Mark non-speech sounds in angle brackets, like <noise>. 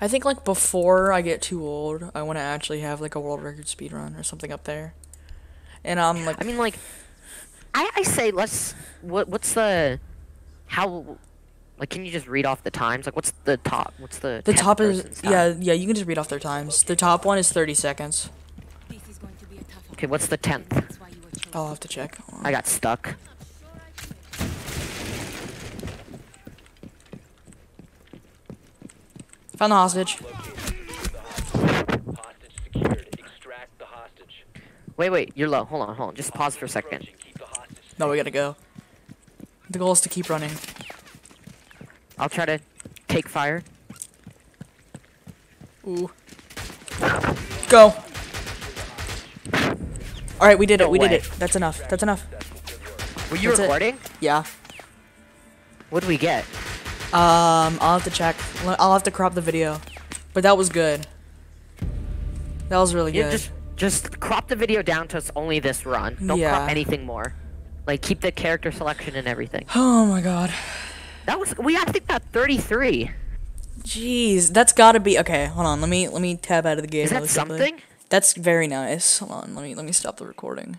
I think like before I get too old, I want to actually have like a world record speed run or something up there. And I'm like, I mean, like, I, I say let's. What what's the how? Like, can you just read off the times? Like, what's the top? What's the the top is time? yeah yeah. You can just read off their times. The top one is 30 seconds. This is going to be a tough. Okay, what's the tenth? That's why you were chosen. I'll have to check. I got stuck. Found the hostage. Hostage secured. Extract the hostage. Wait, wait, you're low. Hold on, hold on. Just pause for a second. Approaching. Keep the hostage. No, we gotta go. The goal is to keep running. I'll try to take fire. Ooh. Go. All right, we did it. No we did it. That's enough. That's enough. Were you That's it. recording? Yeah. What do we get? Um, I'll have to check. I'll have to crop the video. But that was good. That was really Yeah, good. just just crop the video down to only this run. Don't Yeah. crop anything more. Like keep the character selection and everything. <sighs> Oh my god. That was we think got 33. Jeez, that's gotta be okay. Hold on, let me let me tab out of the game. Is that really quickly. something? That's very nice. Hold on, let me let me stop the recording.